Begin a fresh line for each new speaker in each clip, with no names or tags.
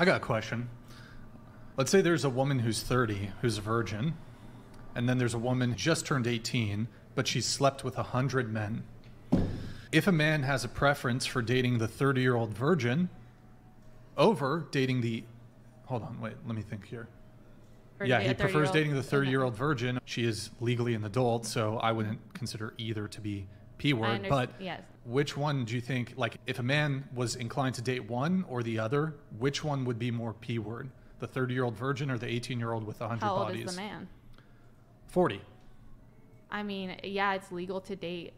I got a question. Let's say there's a woman who's 30 who's a virgin, and then there's a woman just turned 18, but she's slept with 100 men. If a man has a preference for dating the 30 year old virgin over dating the. Hold on, wait, let me think here. Yeah, he prefers dating the 30 year old virgin. She is legally an adult, so I wouldn't consider either to be P word.
underst-
But
yes.
which one do you think, like, if a man was inclined to date one or the other, which one would be more P word? The 30 year old virgin or the 18 year old with 100
How old
bodies?
is the man?
40.
I mean, yeah, it's legal to date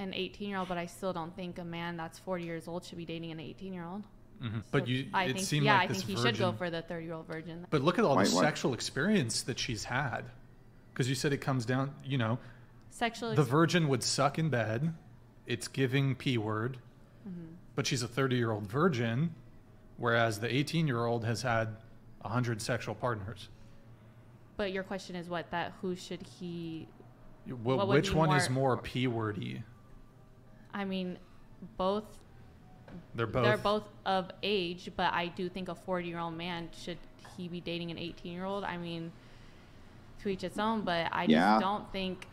an 18 year old, but I still don't think a man that's 40 years old should be dating an 18 year old.
Mhm. But you,
I
it
think,
seemed
yeah,
like
I
this
think he
virgin.
should go for the 30 year old virgin.
But look at all
Why-
the
why-
sexual experience that she's had. Because you said it comes down, you know,
Sexual.
the virgin would suck in bed. It's giving P word.
Mm-hmm.
But she's a 30 year old virgin, whereas the 18 year old has had 100 sexual partners.
but your question is what? That who should he?
Wh-
What
which
be
one is
more-
more P wordy?
I mean, both.
They're both.
They're both of age, but I do think a 40 year old man should he be dating an 18 year old? I mean, to each its own. But I
Yeah.
just don't think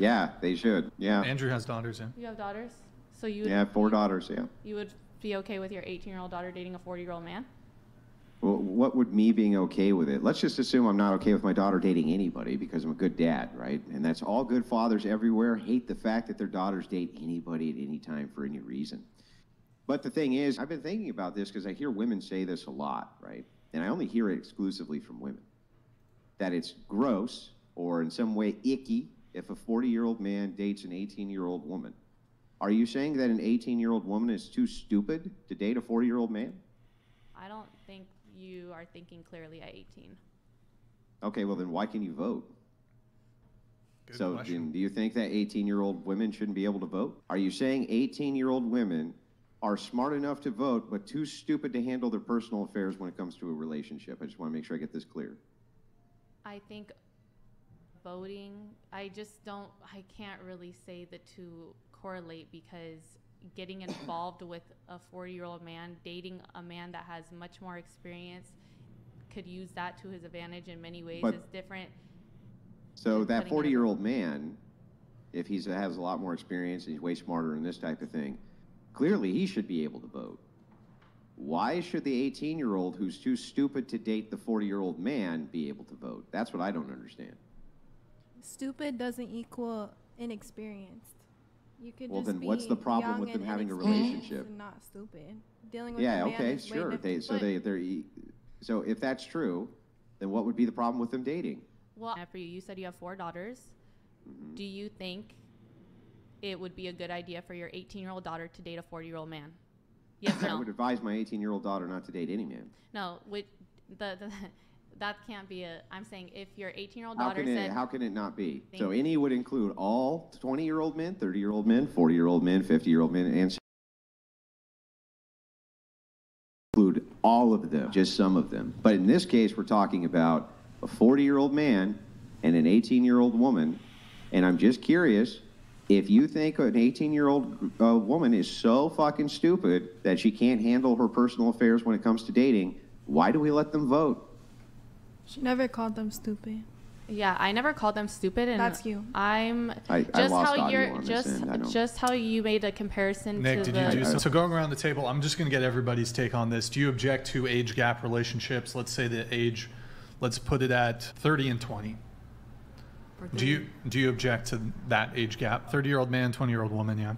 Yeah, they should. Yeah.
Andrew has daughters, yeah.
you have daughters, so you would,
Yeah, four daughters, yeah.
you would be okay with your 18 year old daughter dating a 40 year old man?
Well, what would me being okay with it? Let's just assume I'm not okay with my daughter dating anybody because I'm a good dad, right? And that's all good fathers everywhere hate the fact that their daughters date anybody at any time for any reason. But the thing is, I've been thinking about this because I hear women say this a lot, right? And I only hear it exclusively from women. That it's gross or in some way icky if a 40 year old man dates an 18 year old woman. Are you saying that an 18 year old woman is too stupid to date a 40 year old man?
I don't think you are thinking clearly at 18.
Okay, well then why can you vote?
Good
so
question.
then, do you think that 18-year-old women shouldn't be able to vote? Are you saying 18-year-old women are smart enough to vote but too stupid to handle their personal affairs when it comes to a relationship? I just want to make sure I get this clear.
I think voting, I just don't, I can't really say the two correlate because getting involved with a 40 year old man, dating a man that has much more experience, could use that to his advantage in many ways
But-
is different.
So that 40-year-old man, if he has a lot more experience and he's way smarter in this type of thing, clearly he should be able to vote. Why should the 18-year-old who's too stupid to date the 40-year-old man be able to vote? That's what I don't understand.
Stupid doesn't equal inexperienced. You could
Well,
just
then
be
what's the problem
young
with them
and
having a relationship?
and not stupid. Dealing with
Yeah,
a
okay, sure. They, so they, they're, e- so if that's true, then what would be the problem with them dating?
Well, for you, you said you have four daughters.
Mm-hmm.
Do you think it would be a good idea for your 18 year old daughter to date a 40 year old man? Yes or
I would advise my 18-year-old daughter not to date any man.
No, which, the, the, that can't be a. I'm saying if your 18 year old
How
daughter
can
said,
how can it not be?
Thank
So
you.
any would include all 20-year-old men, 30-year-old men, 40-year-old men, 50-year-old men, and include all of them, just some of them. But in this case, we're talking about a 40-year-old man and an 18-year-old woman, and I'm just curious if you think an 18-year-old uh, woman is so fucking stupid that she can't handle her personal affairs when it comes to dating, why do we let them vote?
She never called them stupid.
Yeah, I never called them stupid, and
That's you.
I'm
I- I
just
lost
how
audio
you're
on this
just
end, I know.
just how you made a comparison
Nick,
to
did
the.
you do
I-
so? So going around the table, I'm just going to get everybody's take on this. Do you object to age gap relationships? Let's say the age, let's put it at 30 and 20. Do you do you object to that age gap? 30 year old man, 20 year old woman, yeah.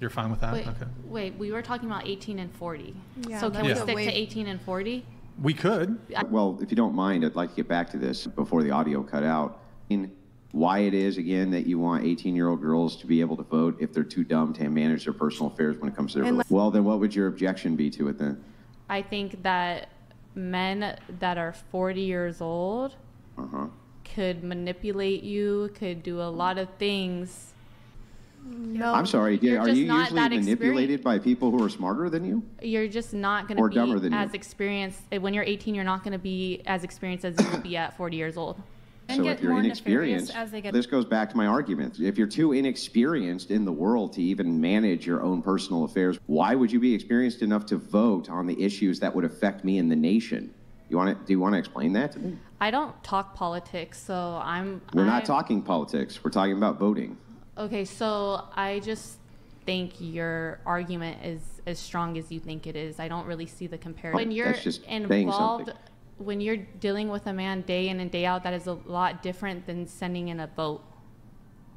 You're fine with that?
Wait,
Okay.
wait, we were talking about 18 and 40.
Yeah,
so can
that's
we stick
way-
to 18 and 40?
We could.
Well, if you don't mind, I'd like to get back to this before the audio cut out. In why it is, again, that you want 18 year old girls to be able to vote if they're too dumb to manage their personal affairs when it comes to their
And
Well, then what would your objection be to it then?
I think that men that are 40 years old
Uh huh.
could manipulate you, could do a lot of things.
No.
I'm sorry,
You're
are you usually manipulated by people who are smarter than you?
You're just not going
Or
to
dumber
be
than
as
you.
experienced. Eh, when you're 18, you're not going to be as experienced as you would be at 40 years old.
And
so
get
if you're inexperienced,
as they get-
this goes back to my argument. If you're too inexperienced in the world to even manage your own personal affairs, why would you be experienced enough to vote on the issues that would affect me and the nation? You want to? Do you want to explain that to me?
I don't talk politics, so I'm.
We're not
I'm-
talking politics. We're talking about voting.
Okay, so I just think your argument is as strong as you think it is. I don't really see the comparison. When you're
That's just
involved, when you're dealing with a man day in and day out, that is a lot different than sending in a boat.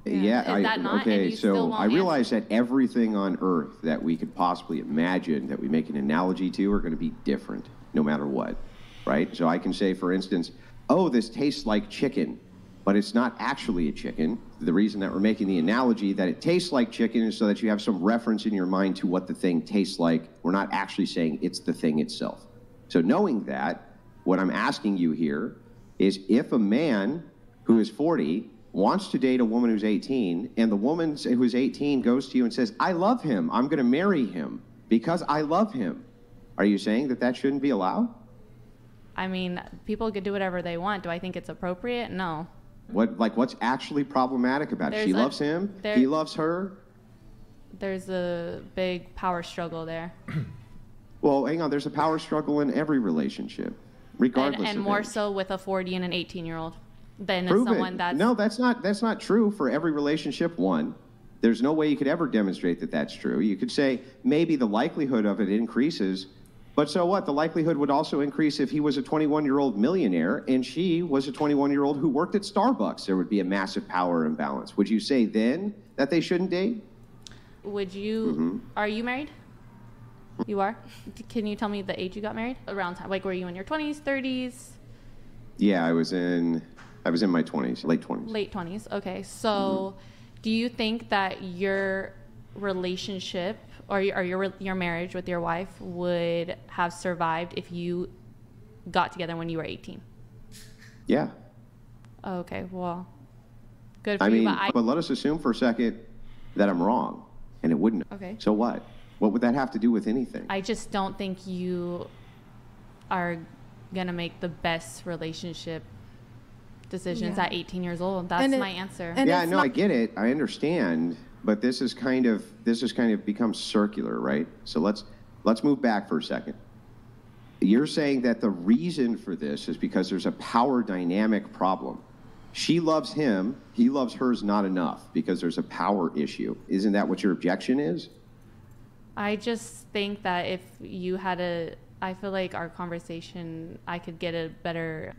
Yeah,
Is
I,
not?
Okay. So I realize that everything on Earth that we could possibly imagine that we make an analogy to are going to be different, no matter what, right? So I can say, for instance, oh, this tastes like chicken, but it's not actually a chicken. The reason that we're making the analogy that it tastes like chicken is so that you have some reference in your mind to what the thing tastes like. We're not actually saying it's the thing itself. So knowing that, what I'm asking you here is if a man who is 40 wants to date a woman who's 18 and the woman who's 18 goes to you and says, I love him, I'm going to marry him because I love him, are you saying that that shouldn't be allowed?
I mean, people could do whatever they want. Do I think it's appropriate? No.
What, like, what's actually problematic about it? She
There's a-
loves him,
there-
he loves her.
There's a big power struggle there.
Well, hang on, there's a power struggle in every relationship,
And,
regardless
and
of
more
age.
so with a 40 and an 18 year old than
Prove
someone
it.
that's.
No, that's not that's not true for every relationship. One, there's no way you could ever demonstrate that that's true. You could say maybe the likelihood of it increases, but so what? The likelihood would also increase if he was a 21 year old millionaire and she was a 21 year old who worked at Starbucks. There would be a massive power imbalance. Would you say then that they shouldn't date?
Would you?
Mm-hmm.
Are you married? You are. Can you tell me the age you got married? Around time, like were you in your 20s, 30s,
Yeah, I was in I was in my 20s, late 20s.
late 20s? Okay, so
Mm-hmm.
do you think that your relationship or your, or your your marriage with your wife would have survived if you got together when you were 18?
Yeah.
Oh, okay, well, good for
I
you.
mean,
but I,
but let us assume for a second that I'm wrong and it wouldn't.
Okay.
So what? What would that have to do with anything?
I just don't think you are gonna make the best relationship decisions
Yeah.
at 18 years old. That's
And it-
my answer.
and
yeah, no,
not-
I get it. I understand, but this is kind of this is kind of become circular, right? So let's let's move back for a second. You're saying that the reason for this is because there's a power dynamic problem. She loves him, he loves hers not enough because there's a power issue. Isn't that what your objection is?
I just think that if you had a, I feel like our conversation, I could get a better,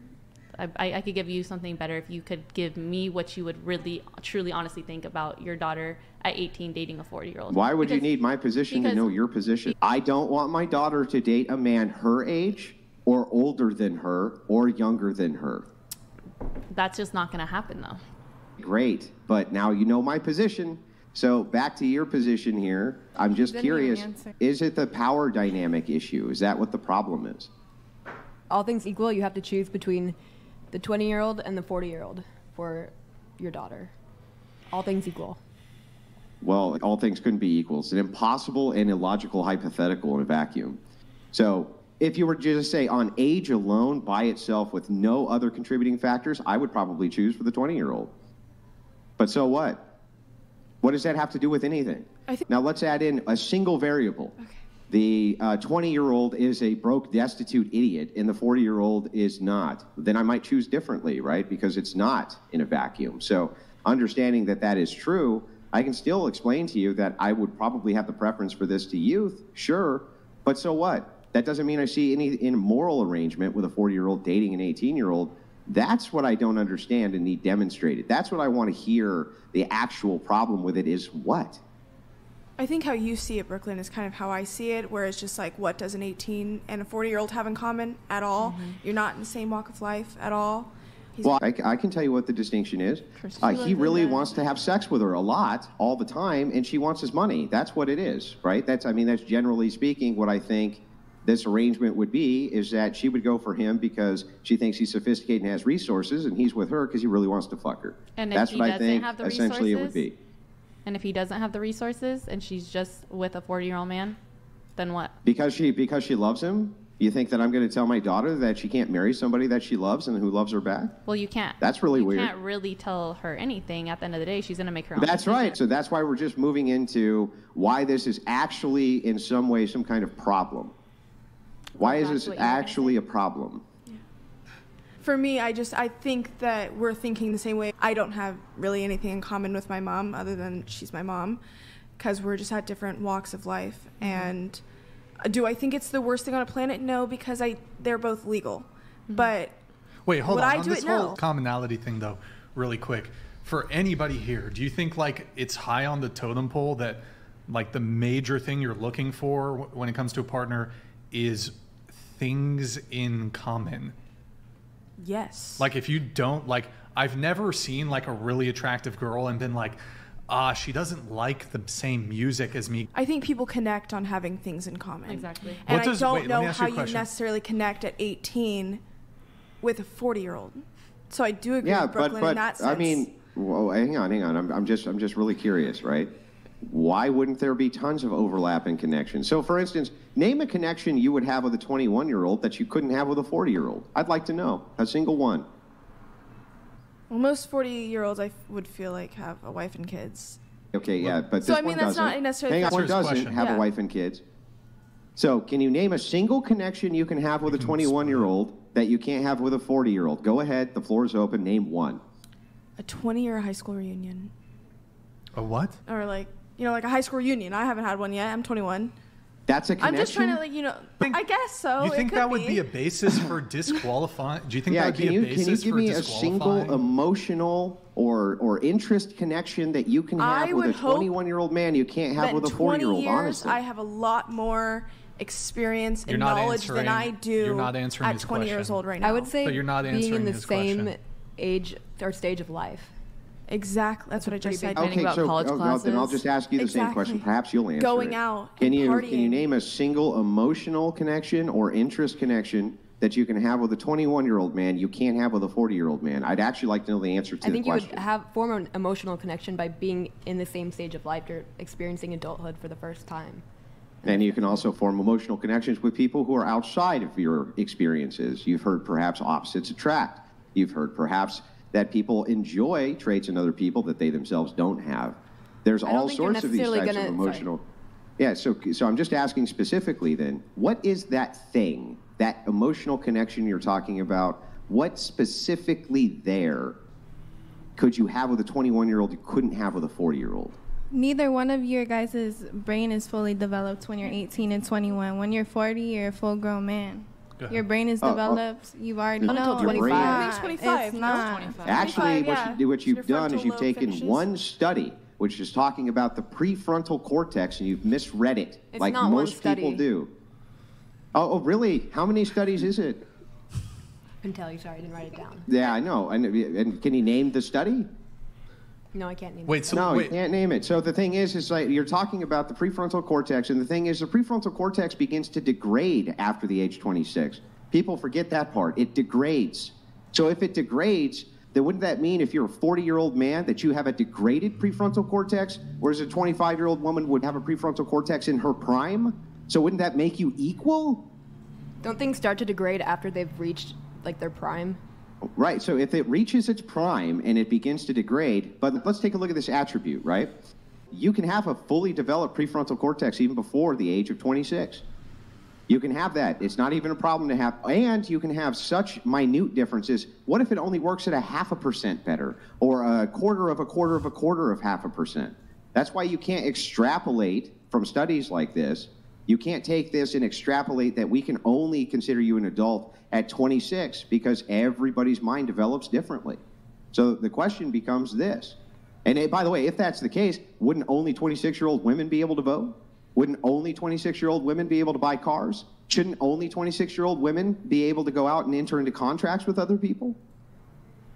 I, I I could give you something better if you could give me what you would really, truly, honestly think about your daughter at 18 dating a 40 year old.
Why would you need my position to know your position? I don't want my daughter to date a man her age or older than her or younger than her.
That's just not going to happen though.
Great, but now you know my position. So back to your position here. I'm just
Didn't
curious: is it the power dynamic issue? Is that what the problem is?
all things equal, you have to choose between the 20 year old and the 40 year old for your daughter. All things equal.
Well, all things couldn't be equal. It's an impossible and illogical hypothetical in a vacuum. So, if you were to just say on age alone by itself with no other contributing factors, I would probably choose for the 20 year old. But so what? What does that have to do with anything?
I think-
now, let's add in a single variable. The uh, 20 year old is a broke, destitute idiot, and the 40 year old is not. Then I might choose differently, right? Because it's not in a vacuum. So, understanding that that is true, I can still explain to you that I would probably have the preference for this to youth, sure, but so what? That doesn't mean I see any immoral arrangement with a 40 year old dating an 18 year old. That's what I don't understand and need demonstrated. That's what I want to hear. The actual problem with it is what?
I think how you see it, Brooklyn, is kind of how I see it, where it's just like, what does an 18 and a 40 year old have in common at all? You're not in the same walk of life at all. He's
Well, I, I can tell you what the distinction is. Uh, he really wants to have sex with her a lot, all the time, and she wants his money. That's what it is, right? That's, I mean, that's generally speaking what I think this arrangement would be is that she would go for him because she thinks he's sophisticated and has resources, and he's with her because he really wants to fuck her.
And if
that's
he
what I
doesn't
think
have the
essentially it would
resources?
be.
And if he doesn't have the resources and she's just with a 40 year old man, then what?
Because she because she loves him. You think that I'm going to tell my daughter that she can't marry somebody that she loves and who loves her back?
Well, you can't.
That's really
you
weird.
can't really tell her anything. At the end of the day, she's gonna make her own.
That's right. So that's why we're just moving into why this is actually, in some way, some kind of problem. Why is this
what you were gonna
actually a problem?
For me, I just I think that we're thinking the same way. I don't have really anything in common with my mom other than she's my mom, because we're just at different walks of life.
Mm-hmm.
And uh, do I think it's the worst thing on a planet? No, because I they're both legal.
Mm-hmm.
But
Wait, hold
Would
on.
I
on
do
this
it?
whole
No.
commonality thing, though, really quick. For anybody here, do you think like it's high on the totem pole that like the major thing you're looking for when it comes to a partner is things in common?
Yes,
Like if you don't like, I've never seen like a really attractive girl and been like, ah, she doesn't like the same music as me.
I think people connect on having things in common.
Exactly.
And
What
I
does-
don't
wait,
know how
you
you necessarily connect at 18 with a 40 year old. So I do agree
Yeah,
with
but
Brooklyn
but
in that sense.
I mean, well, hang on, hang on. I'm, I'm just I'm just really curious, right? Why wouldn't there be tons of overlap and connection? So, for instance, name a connection you would have with a 21 year old that you couldn't have with a 40 year old. I'd like to know a single one.
well, most 40 year olds I f- would feel like have a wife and kids.
Okay, yeah, but
So,
this
I mean,
one
that's
doesn't.
not necessarily-
Hang on, one
Answer his
doesn't
question.
have
Yeah.
a wife and kids. So, can you name a single connection you can have with a 21 year old that you can't have with a 40 year old? Go ahead, the floor is open. Name one.
A 20 year high school reunion.
A what?
Or like, you know, like a high school reunion. I haven't had one yet. I'm 21.
That's a connection.
I'm just trying to, like, you know,
Think-
I guess so.
you
It
think
could
that would be a basis for disqualifying? Do you think that
yeah,
would
can
be
you
a
can you give me a single emotional or or interest connection that you can have
I
with a 21 year old man you can't have with a
in
40 year
20
old?
years,
Honestly,
I have a lot more experience and
not
knowledge than I do
you're not answering
at
his
20 years old right now.
I would say
But you're not
being in the same
question.
age or stage of life.
Exactly. That's what I just
big
said.
Finding
okay,
about
so
college
oh, no, then I'll just ask you the same question. Perhaps you'll answer
Going
it.
out
Can
and
you can you name a single emotional connection or interest connection that you can have with a 21 year old man you can't have with a 40 year old man? I'd actually like to know the answer to
that.
I
think you
question.
would have form an emotional connection by being in the same stage of life. You're experiencing adulthood for the first time.
And you can also form emotional connections with people who are outside of your experiences. You've heard perhaps opposites attract. You've heard perhaps that people enjoy traits in other people that they themselves don't have. There's all sorts of these types
gonna-
of
sorry.
emotional. Yeah, so so I'm just asking specifically then, what is that thing, that emotional connection you're talking about? What specifically there could you have with a 21 year old you couldn't have with a 40 year old?
Neither one of your guys' brain is fully developed when you're 18 and 21. When you're 40, you're a full grown man.
Go ahead.
Your brain is
Oh, oh.
developed. You've already
Up
until
know.
25.
brain-
I think
It's
25.
It's
no?
not.
Actually,
25,
what,
yeah.
you, what you've
Your
done is
frontal
you've
lobe
taken
finishes.
one study, which is talking about the prefrontal cortex, and you've misread it,
It's
like
not one
most people
study.
do. Oh, oh, really? How many studies is it?
Couldn't tell you. Sorry, I didn't write it down.
Yeah, I know. And, and can you name the study?
No, I can't name.
Wait,
it.
so
no,
wait,
you can't name it. So the thing is, is like you're talking about the prefrontal cortex, and the thing is, the prefrontal cortex begins to degrade after the age 26. People forget that part. It degrades. So if it degrades, then wouldn't that mean if you're a 40 year old man that you have a degraded prefrontal cortex, whereas a 25 year old woman would have a prefrontal cortex in her prime? So wouldn't that make you equal?
Don't things start to degrade after they've reached like their prime?
Right. So if it reaches its prime and it begins to degrade, but let's take a look at this attribute, right? You can have a fully developed prefrontal cortex even before the age of 26. You can have that. It's not even a problem to have. And you can have such minute differences. What if it only works at a half a percent better or a quarter of a quarter of a quarter of half a percent? That's why you can't extrapolate from studies like this. You can't take this and extrapolate that we can only consider you an adult at 26 because everybody's mind develops differently. So the question becomes this. And eh, by the way, if that's the case, wouldn't only 26 year old women be able to vote? Wouldn't only 26 year old women be able to buy cars? Shouldn't only 26 year old women be able to go out and enter into contracts with other people?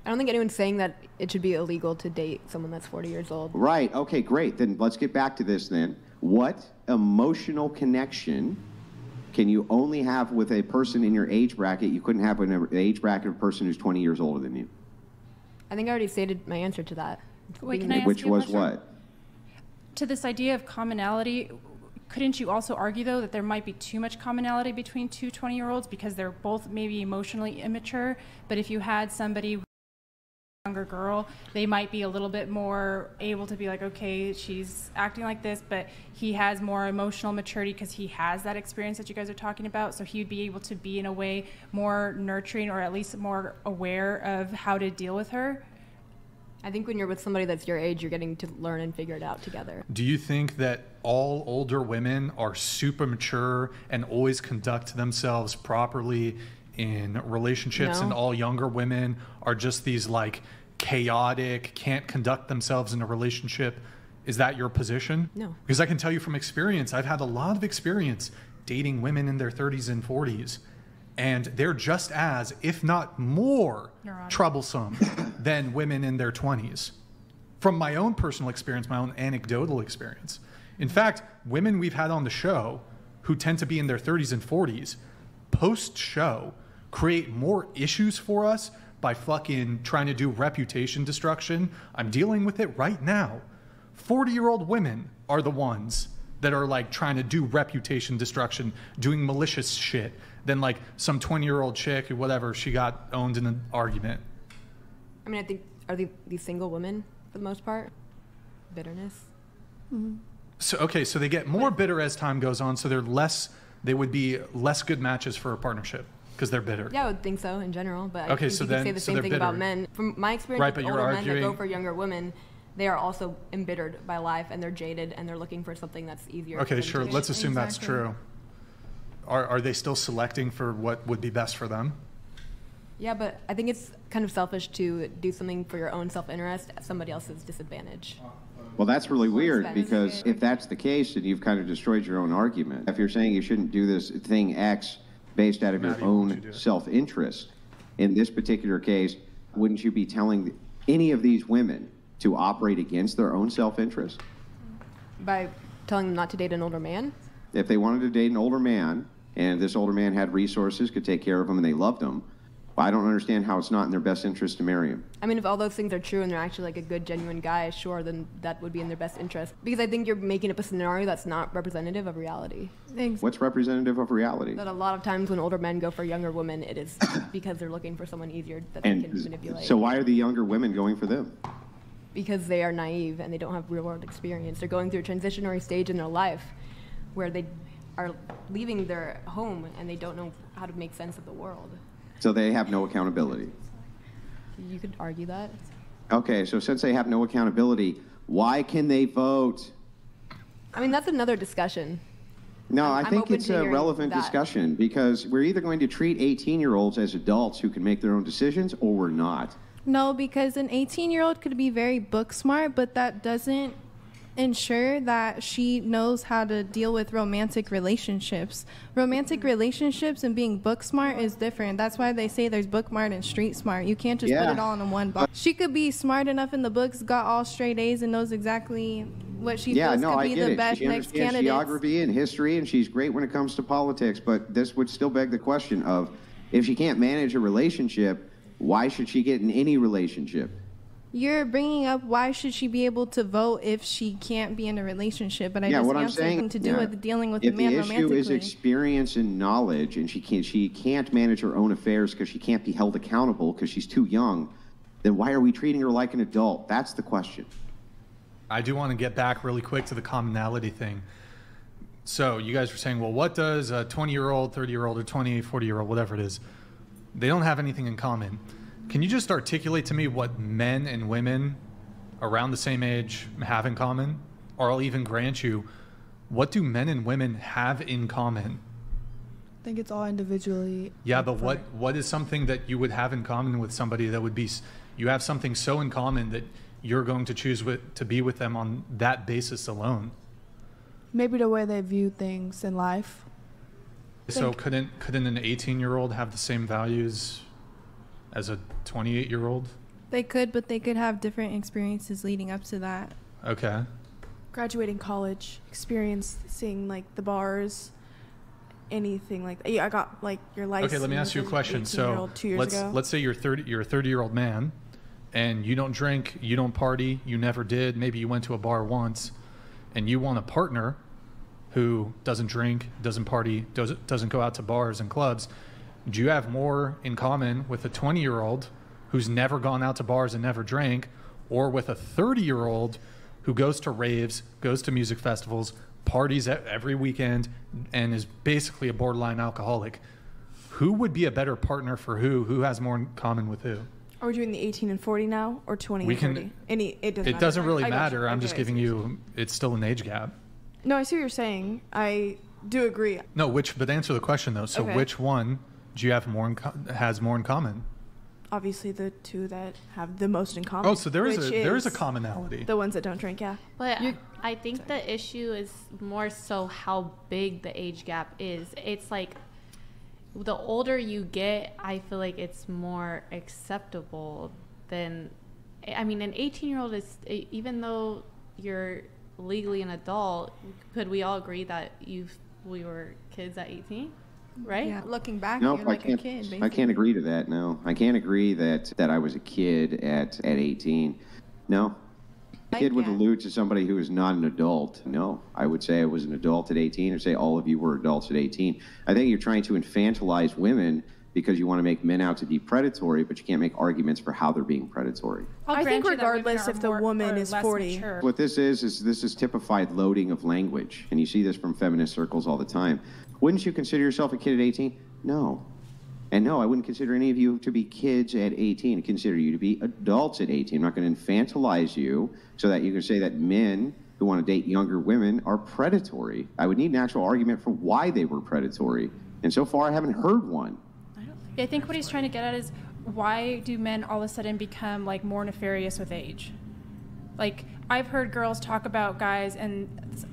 I don't think anyone's saying that it should be illegal to date someone that's 40 years old.
Right. Okay, great. Then let's get back to this then. What emotional connection can you only have with a person in your age bracket you couldn't have with an age bracket of a person who's 20 years older than you?
I think I already stated my answer to that.
Wait, can I ask
Which
you a
was
question?
what?
To this idea of commonality, couldn't you also argue though that there might be too much commonality between two 20 year olds because they're both maybe emotionally immature but if you had somebody younger girl they might be a little bit more able to be like okay she's acting like this but he has more emotional maturity because he has that experience that you guys are talking about so he would be able to be in a way more nurturing or at least more aware of how to deal with her
I think when you're with somebody that's your age, you're getting to learn and figure it out together.
Do you think that all older women are super mature and always conduct themselves properly in relationships,
No.
and all younger women are just these like chaotic, can't conduct themselves in a relationship? Is that your position?
No.
Because I can tell you from experience, I've had a lot of experience dating women in their 30s and 40s. And they're just as, if not more,
Neurotic.
troublesome than women in their 20s from my own personal experience, my own anecdotal experience. In fact, women we've had on the show who tend to be in their 30s and 40s, post show, create more issues for us by fucking trying to do reputation destruction. I'm dealing with it right now. 40 year old women are the ones that are like trying to do reputation destruction, doing malicious shit, than like some 20 year old chick or whatever, she got owned in an argument.
I mean, I think are they these single women for the most part? Bitterness. Mm-hmm.
So okay, so they get more bitter as time goes on, so they're less. They would be less good matches for a partnership because they're bitter.
Yeah, I would think so in general. But I think
so
you can say the
so
same
they're
thing about men. From my experience
Right,
with
but you're
older men that go for younger women, they are also embittered by life and they're jaded and they're looking for something that's easier.
Okay, sure. Let's
do.
assume that's true. Are are they still selecting for what would be best for them?
Yeah, but I think it's kind of selfish to do something for your own self-interest at somebody else's disadvantage.
Well, that's really weird because if that's the case, then you've kind of destroyed your own argument. If you're saying you shouldn't do this thing X based out of your
Maddie, why would you
own self interest, in this particular case, wouldn't you be telling any of these women to operate against their own self interest?
By telling them not to date an older man,
If they wanted to date an older man and this older man had resources, could take care of them, and they loved him, I don't understand how it's not in their best interest to marry him.
I mean, if all those things are true and they're actually like a good, genuine guy, sure, then that would be in their best interest. Because I think you're making up a scenario that's not representative of reality.
Ex-
What's representative of reality?
That a lot of times when older men go for younger women, it is because they're looking for someone easier that they can
And
manipulate.
so, why are the younger women going for them?
because they are naive and they don't have real world experience. They're going through a transitionary stage in their life where they are leaving their home and they don't know how to make sense of the world.
So they have no accountability.
You could argue that.
Okay, so since they have no accountability, why can they vote?
I mean, that's another discussion.
No,
I'm-
I think it's a relevant
that.
discussion because we're either going to treat 18 year olds as adults who can make their own decisions or we're not.
No, because an 18 year old could be very book smart, but that doesn't ensure that she knows how to deal with romantic relationships. Romantic mm-hmm. relationships and being book smart is different. That's why they say there's book smart and street smart. You can't just
Yeah.
put it all in one box. She could be smart enough in the books, got all straight A's, and knows exactly what she
yeah,
feels
no,
could
I
be the
it.
best
she
next candidate.
geography and history, and she's great when it comes to politics. But this would still beg the question of if she can't manage a relationship, why should she get in any relationship?
You're bringing up why should she be able to vote if she can't be in a relationship? But I
yeah,
just
what I'm
answered
saying
something to do
yeah.
with dealing with
if
a man
the issue
romantically.
is experience and knowledge, and she can't she can't manage her own affairs because she can't be held accountable because she's too young, then why are we treating her like an adult? That's the question.
I do want to get back really quick to the commonality thing. So you guys were saying, well, what does a 20 year old, 30 year old, or 20, 40 year old, whatever it is, they don't have anything in common. Can you just articulate to me what men and women around the same age have in common? Or I'll even grant you, what do men and women have in common?
I think it's all individually.
Yeah, but what, what is something that you would have in common with somebody that would be, you have something so in common that you're going to choose with, to be with them on that basis alone?
Maybe the way they view things in life.
So couldn't couldn't an 18 year old have the same values as a 28 year old?
They could, but they could have different experiences leading up to that.
Okay.
Graduating college, experience seeing like the bars, anything like that. Yeah, I got like your license.
Okay, let me ask you a question. So
two years
let's
ago.
let's say you're 30 you're a 30 year old man and you don't drink, you don't party, you never did, maybe you went to a bar once and you want a partner who doesn't drink, doesn't party, doesn't, doesn't go out to bars and clubs, do you have more in common with a 20 year old who's never gone out to bars and never drank, or with a 30 year old who goes to raves, goes to music festivals, parties every weekend, and is basically a borderline alcoholic? Who would be a better partner for who? Who has more in common with who?
Are we doing the 18 and 40 now, or 20
We
and
can-
30? Any, it doesn't.
It
matter.
doesn't really
I
matter. I'm
Okay,
just giving you, it's still an age gap.
No, I see what you're saying. I do agree.
No, which, but answer the question though. So
Okay.
which one do you have more in co- has more in common?
Obviously, the two that have the most in common.
Oh, so there is a
which
there is a commonality.
The ones that don't drink, yeah.
But I think the issue is more so how big the age gap is. It's like the older you get, I feel like it's more acceptable than. I mean, an 18 year old is, even though you're legally an adult, could we all agree that you we were kids at 18? Right?
Yeah, looking back,
Nope,
you're
I
like a
can't.
kid. Basically.
I can't agree to that. No, I can't agree that that I was a kid at at 18. No, a
I
kid would allude to somebody who is not an adult. No, I would say I was an adult at 18, or say all of you were adults at 18. I think you're trying to infantilize women because you want to make men out to be predatory, but you can't make arguments for how they're being predatory.
I'll
I think
grant you that women
regardless if the
more-
woman is 40.
mature.
What this is is this is typified loading of language, and you see this from feminist circles all the time. Wouldn't you consider yourself a kid at 18? No. And no, I wouldn't consider any of you to be kids at 18. I consider you to be adults at 18. I'm not going to infantilize you so that you can say that men who want to date younger women are predatory. I would need an actual argument for why they were predatory. And so far, I haven't heard one.
I think what he's trying to get at is why do men all of a sudden become like more nefarious with age? Like I've heard girls talk about guys and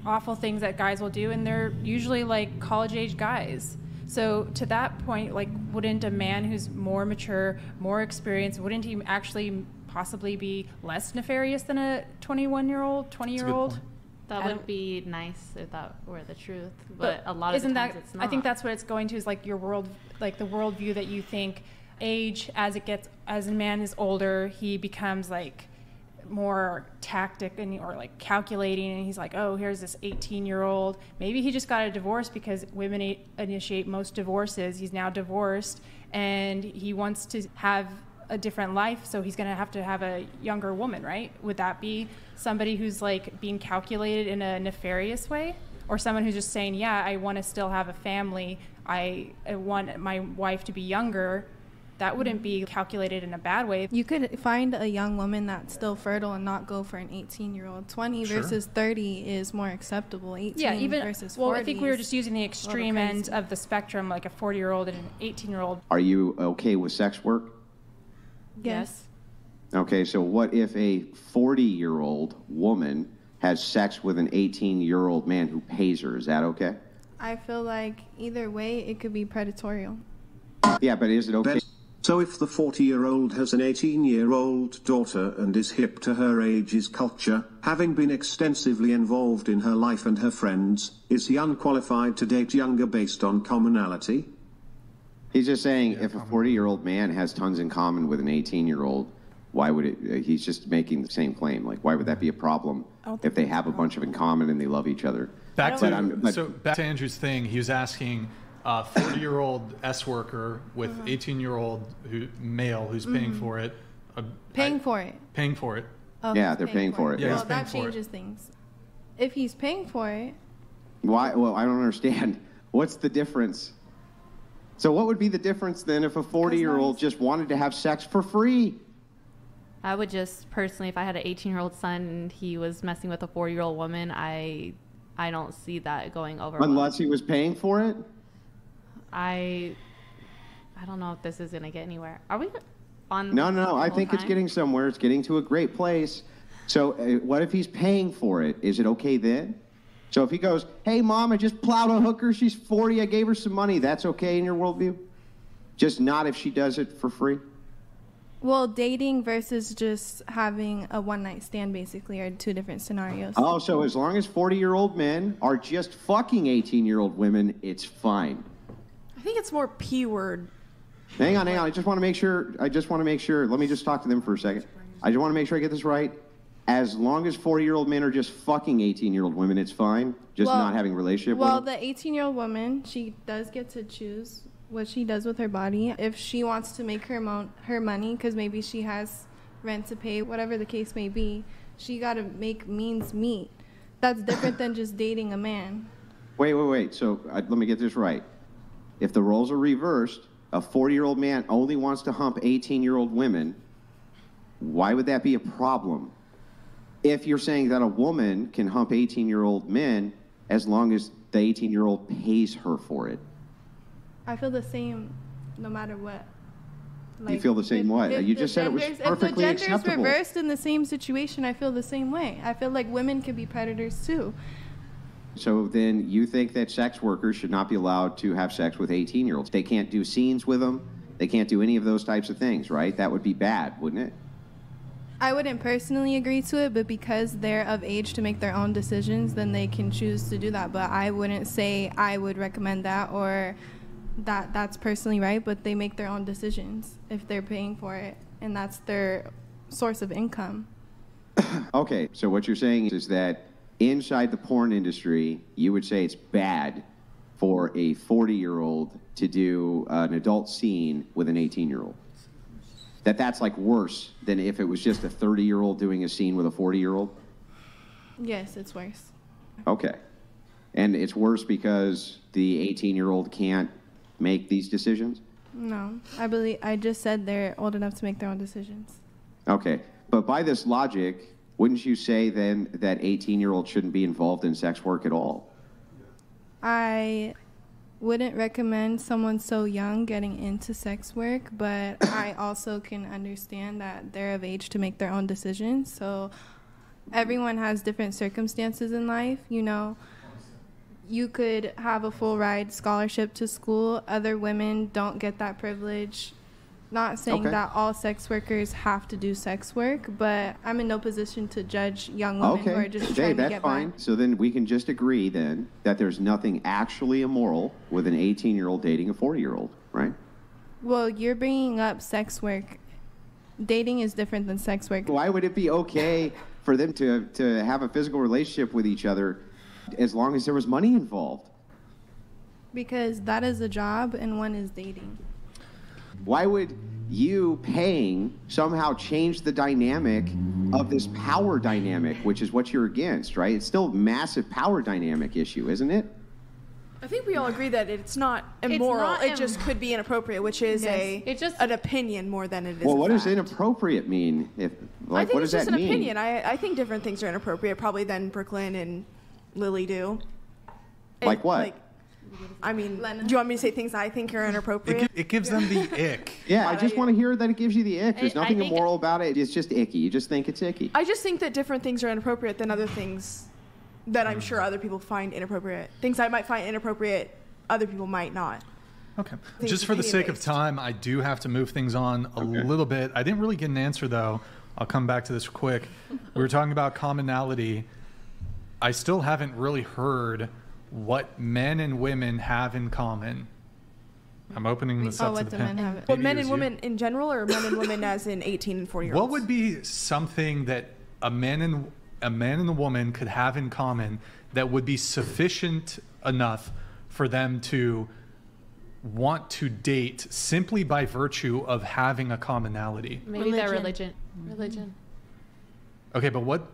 awful things that guys will do, and they're usually like college age guys. So to that point, like, wouldn't a man who's more mature, more experienced, wouldn't he actually possibly be less nefarious than a 21 year old, 20 year old?
That would be nice if that were the truth. But, a lot of
isn't
times
that,
it's not.
I think that's what it's going to is like your world, like the worldview that you think age as it gets as a man is older, he becomes like more tactic and or like calculating and he's like oh here's this 18 year old maybe he just got a divorce because women initiate most divorces. He's now divorced and he wants to have a different life so he's going to have to have a younger woman right? Would that be somebody who's like being calculated in a nefarious way? Or someone who's just saying yeah i want to still have a family. I, I want my wife to be younger that wouldn't be calculated in a bad way
You could find a young woman that's still fertile and not go for an 18 year old. 20
Sure.
versus 30 is more acceptable. 18
yeah even
versus
well i think we were just using the extreme end of the spectrum like a 40 year old and an 18 year old
Are you okay with sex work?
yes.
Okay, so what if a 40 year old woman has sex with an 18 year old man who pays her? Is that okay?
I feel like either way, it could be predatorial.
Yeah, but is it okay?
Then- So if the 40 year old has an 18 year old daughter and is hip to her age's culture, having been extensively involved in her life and her friends, is he unqualified to date younger based on commonality?
He's just saying if a 40 year old man has tons in common with an 18 year old, why would it? Uh, he's just making the same claim. Like, why would that be a problem if they have a bunch of in common and they love each other?
Back
But
to
I'm- but-
so back to Andrew's thing. He was asking a 40 year old S worker with
Uh-huh.
18 year old who male who's paying for it. uh,
Paying
I-
for it.
Paying for it.
Oh,
Yeah,
he's
they're paying for it,
Yeah,
well,
he's paying
that
for it.
changes things. If he's paying for it,
Why? Well, I don't understand. What's the difference? So, what would be the difference then if a 40 year old just wanted to have sex for free?
I would just personally, if I had an 18 year old son and he was messing with a four year old woman, I, I don't see that going over. well.
Unless he was paying for it?
I, I don't know if this is gonna get anywhere. Are we on?
No, no, no. I
whole
think it's getting somewhere. It's getting to a great place. So, uh, what if he's paying for it? Is it okay then? So, if he goes, hey, mom, I just plowed a hooker. She's 40. I gave her some money. That's okay in your worldview? Just not if she does it for free?
well, dating versus just having a one night stand basically are two different scenarios.
Oh, so as long as 40 year old men are just fucking 18 year old women, it's fine.
I think it's more P word.
Hang on, hang on. I just want to make sure. I just want to make sure. Let me just talk to them for a second. I just want to make sure I get this right. as long as 40 year old men are just fucking 18 year old women, it's fine. Just
Well-
not having a relationship
Well,
with them.
the 18 year old woman, she does get to choose what she does with her body. If she wants to make her mo- her money, because maybe she has rent to pay, whatever the case may be, she got to make means meet. That's different than just dating a man.
Wait, wait, wait. So uh, let me get this right. If the roles are reversed, a 40 year old man only wants to hump 18 year old women, why would that be a problem? If you're saying that a woman can hump 18 year old men as long as the 18 year old pays her for it.
I feel the same no matter what.
You feel the same way? You just said it was perfectly
If the gender's
acceptable.
reversed in the same situation, I feel the same way. I feel like women can be predators too.
So then you think that sex workers should not be allowed to have sex with 18 year olds? They can't do scenes with them. They can't do any of those types of things, right? That would be bad, wouldn't it?
I wouldn't personally agree to it, but because they're of age to make their own decisions, then they can choose to do that. But I wouldn't say I would recommend that or that that's personally right, but they make their own decisions if they're paying for it, and that's their source of income.
Okay, so what you're saying is that inside the porn industry, you would say it's bad for a 40 year old to do an adult scene with an 18 year old. That that's like worse than if it was just a 30 year old doing a scene with a 40 year old?
Yes, it's worse.
Okay. And it's worse because the 18 year old can't make these decisions?
No, I believe I just said they're old enough to make their own decisions.
Okay. But by this logic, wouldn't you say then that 18 year olds shouldn't be involved in sex work at all?
I wouldn't recommend someone so young getting into sex work, but I also can understand that they're of age to make their own decisions. So everyone has different circumstances in life, you know. You could have a full ride scholarship to school. Other women don't get that privilege. Not saying
Okay.
that all sex workers have to do sex work, but I'm in no position to judge young women okay. who are just
Dave,
trying to
that's
get
fine.
by.
So then we can just agree then that there's nothing actually immoral with an 18 year old dating a 40 year old, right?
Well, you're bringing up sex work. Dating is different than sex work.
Why would it be okay for them to, to have a physical relationship with each other as long as there was money involved?
Because that is a job and one is dating.
Why would you paying somehow change the dynamic of this power dynamic, which is what you're against, right? It's still a massive power dynamic issue, isn't it?
I think we all agree that it's not
It's
immoral.
not
it just could be inappropriate, which is
Yes.
a
It just-
an opinion more than it is.
Well,
a
what does inappropriate mean? If like,
I
like,
think
what
it's
does
just
that
an
mean?
opinion. I I think different things are inappropriate probably than Brooklyn and Lily do. And,
Like what?
I mean,
Lena.
do you want me to say things I think are
It,
inappropriate?
gi- it gives them the ick.
Yeah, I just want to hear that it gives you the ick. There's
I- I
nothing
think-
immoral about it. It's just icky. You just think it's icky.
I just think that different things are inappropriate than other things that I'm sure other people find inappropriate. Things I might find inappropriate, other people might not.
Okay.
think
Just for the sake of time, I do have to move things on a little bit. I didn't really get an answer though. I'll come back to this quick. We were talking about commonality. I still haven't really heard what men and women have in common. I'm opening this
Oh,
up
what
to the
do
pen.
men have?
Well, men and
was you.
women in general, or men and women as in 18 and 40 year olds?
What would be something that a man and a man and a woman could have in common that would be sufficient enough for them to want to date simply by virtue of having a commonality?
Maybe their
Religion.
religion. Mm-hmm. Religion.
Okay, but what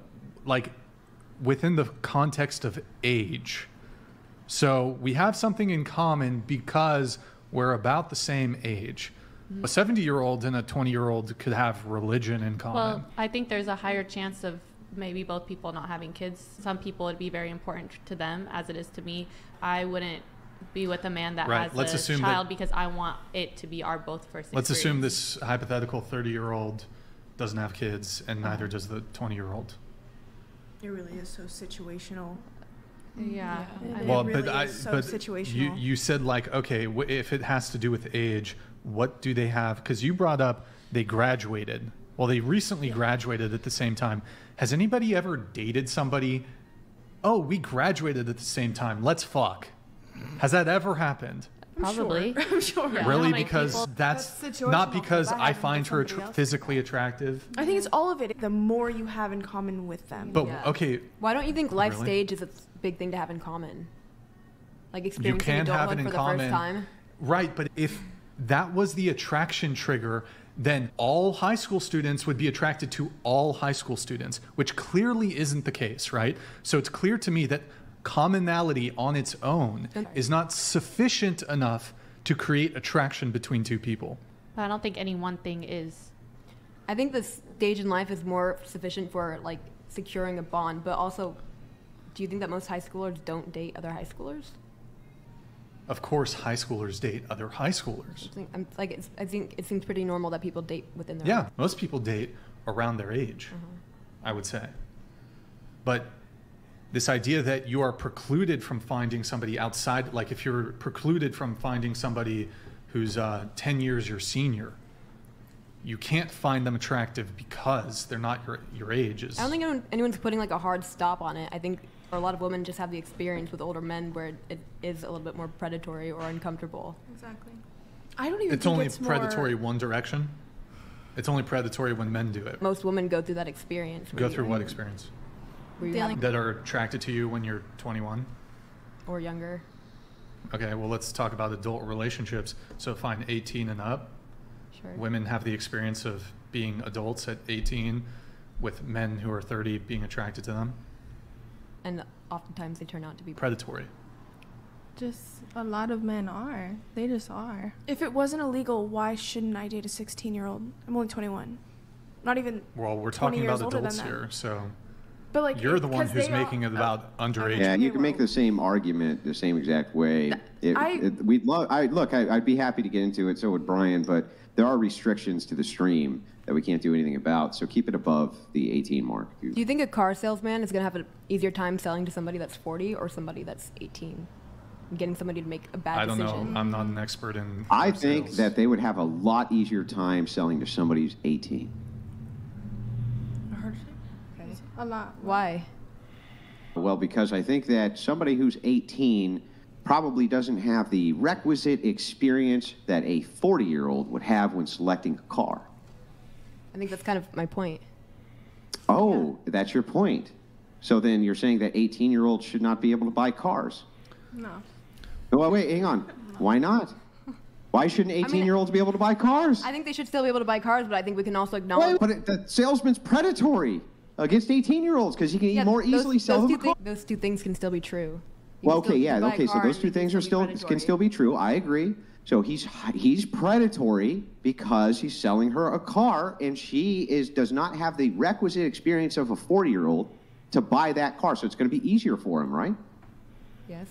like within the context of age? So we have something in common because we're about the same age. Mm-hmm. A 70 year old and a 20 year old could have religion in common.
Well, I think there's a higher chance of maybe both people not having kids. Some people it'd be very important to them, as it is to me. I wouldn't be with a man that
Right,
has
let's
a
assume that-
child because I want it to be our both first.
Let's assume this hypothetical 30 year old doesn't have kids and neither uh-huh. does the 20 year old.
It really is so situational.
Yeah. I
Well,
really
but I
so
but you
situational.
you said like okay, wh- if it has to do with age, what do they have? Because you brought up they graduated. Well, they recently graduated at the same time. Has anybody ever dated somebody? Oh, we graduated at the same time. Let's fuck. Has that ever happened?
Probably.
Sure. I'm sure.
Yeah.
Really? Because
people-
that's,
That's
not because I find her
somebody
physically attractive.
I think it's all of it. The more you have in common with them.
But
Yeah.
okay,
Why don't you think life
Really?
stage is a big thing to have in common? Like
you
experiencing
can have
adulthood
it in
for the
common.
first time.
Right, but if that was the attraction trigger, then all high school students would be attracted to all high school students, which clearly isn't the case, right? So it's clear to me that commonality on its own is not sufficient enough to create attraction between two people.
But I don't think any one thing is.
I think the stage in life is more sufficient for like securing a bond, but also, do you think that most high schoolers don't date other high schoolers?
Of course, high schoolers date other high schoolers.
I think, I'm, like it's, I think it seems pretty normal that people date within their.
Yeah, most people date around their age, uh-huh. I would say. But this idea that you are precluded from finding somebody outside, like if you're precluded from finding somebody who's uh, 10 years your senior, you can't find them attractive because they're not your, your age. Is,
I don't think anyone, anyone's putting like a hard stop on it. I think a lot of women just have the experience with older men where it is a little bit more predatory or uncomfortable.
Exactly. I don't even
it's
think
only
it's
predatory
More,
one direction. It's only predatory when men do it.
Most women go through that experience.
Go through what experience?
Where you
Dealing-
That are attracted to you when you're 21?
or younger.
Okay, well, let's talk about adult relationships. So, fine, 18 and up.
Sure.
Women have the experience of being adults at 18 with men who are 30 being attracted to them.
And oftentimes they turn out to be.
Predatory.
Just a lot of men are. They just are.
if it wasn't illegal, why shouldn't I date a 16 year old? I'm only 21. Not even.
Well, we're
20
talking
years
about adults here, so
But like
you're
it-
the one who's making it about uh, underage.
Yeah, you can make the same argument the same exact way. It,
I-
it, we'd love, I, look, I, I'd be happy to get into it, so would Brian, but there are restrictions to the stream that we can't do anything about, so keep it above the 18 mark.
Do you think a car salesman is going to have an easier time selling to somebody that's 40 or somebody that's 18? Getting somebody to make a bad decision.
I don't
decision.
know. I'm not an expert in.
I think
sales.
that they would have a lot easier time selling to somebody who's 18.
A lot.
Why?
Well, because I think that somebody who's 18 probably doesn't have the requisite experience that a 40 year old would have when selecting a car.
I think that's kind of my point.
Oh, that's your point. So then you're saying that 18 year olds should not be able to buy cars?
No.
Well, wait, hang on. Why not? Why shouldn't 18 year olds be able to buy cars?
I think they should still be able to buy cars, but I think we can also acknowledge.
Wait, but it, the salesman's predatory against 18 year olds because he can
Yeah,
more
those-
easily sell
those
them
two
a car.
thi- those two things can still be true. You
Well,
can still-
okay, yeah,
can buy a
okay. So those two things are
be
still can still be true. I agree. So he's he's predatory because he's selling her a car, and she is does not have the requisite experience of a 40 year old to buy that car. So it's going to be easier for him, right?
Yes.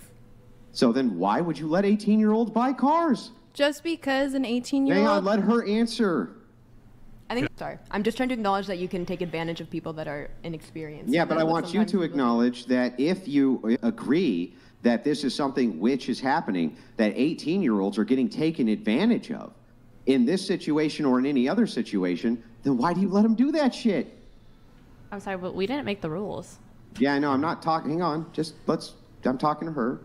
So then why would you let 18 year olds buy cars?
Just because an 18 year
Hang on,
old.
let her answer.
I think. Sorry, I'm just trying to acknowledge that you can take advantage of people that are inexperienced.
Yeah, but I want you to acknowledge that if you uh, agree that this is something which is happening, that 18 year olds are getting taken advantage of in this situation or in any other situation, then why do you let them do that shit?
I'm sorry, but we didn't make the rules.
Yeah, I know. I'm not talking. Hang on. Just let's. I'm talking to her.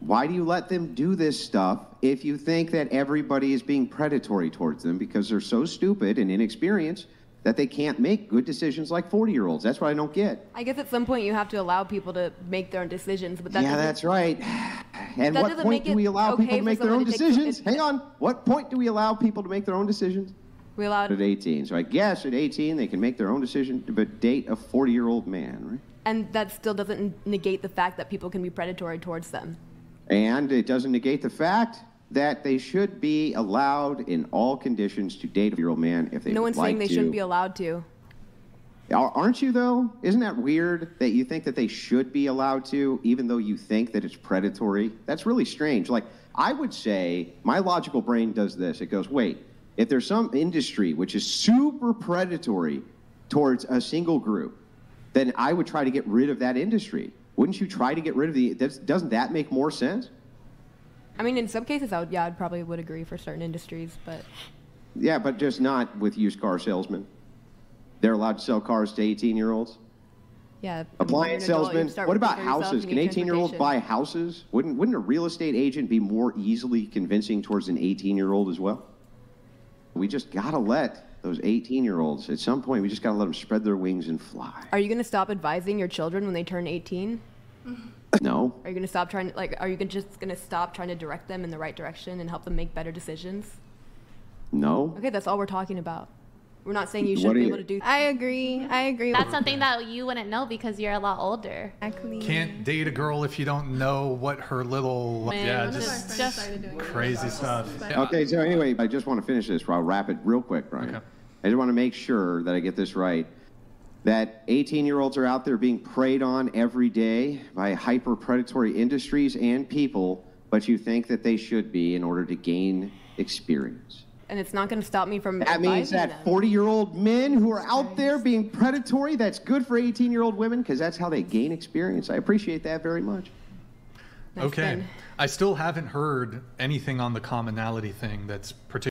Why do you let them do this stuff if you think that everybody is being predatory towards them because they're so stupid and inexperienced that they can't make good decisions like 40 year olds? That's what I don't get.
I guess at some point you have to allow people to make their own decisions, but that
yeah, that's right. And what point do we allow
okay
people to make their own decisions? Hang on. What point do we allow people to make their own decisions?
We allowed,
At 18. So I guess at 18 they can make their own decision, but date a 40 year old man, right?
and that still doesn't negate the fact that people can be predatory towards them.
And it doesn't negate the fact that they should be allowed in all conditions to date a year old man if they
want
to.
no one's
like
saying they
to.
shouldn't be allowed to.
Aren't you though? Isn't that weird that you think that they should be allowed to, even though you think that it's predatory? That's really strange. Like, I would say my logical brain does this. It goes, wait, if there's some industry which is super predatory towards a single group, then I would try to get rid of that industry. Wouldn't you try to get rid of the? Doesn't that make more sense?
I mean, in some cases, I would, yeah, I probably would agree for certain industries, but
Yeah, but just not with used car salesmen. They're allowed to sell cars to 18 year olds.
Yeah.
Appliance
you
What about houses? Can 18 year olds buy houses? Wouldn't wouldn't a real estate agent be more easily convincing towards an 18 year old as well? We just gotta let those 18 year olds at some point. We just gotta let them spread their wings and fly.
Are you going to stop advising your children when they turn 18? Mm-hmm.
No,
Are you going to stop trying? To like, are you gonna- just going to stop trying to direct them in the right direction and help them make better decisions?
no.
Okay, that's all we're talking about. We're not saying you shouldn't be
you-
able to do.
I agree. I agree.
That's something that you wouldn't know because you're a lot older.
exactly.
Can't date a girl if you don't know what her little
Man,
yeah, just
Just-
crazy stuff. Yeah.
Okay, so anyway, I just want to finish this. I'll wrap it real quick, Brian.
Okay.
I just want to make sure that I get this right. That 18 year olds are out there being preyed on every day by hyper predatory industries and people, but you think that they should be in order to gain experience.
And it's not going to stop me from.
That means that 40 year old men who are out there being predatory, that's good for 18 year old women because that's how they gain experience. I appreciate that very much.
Nice
Okay.
then.
I still haven't heard anything on the commonality thing that's particularly.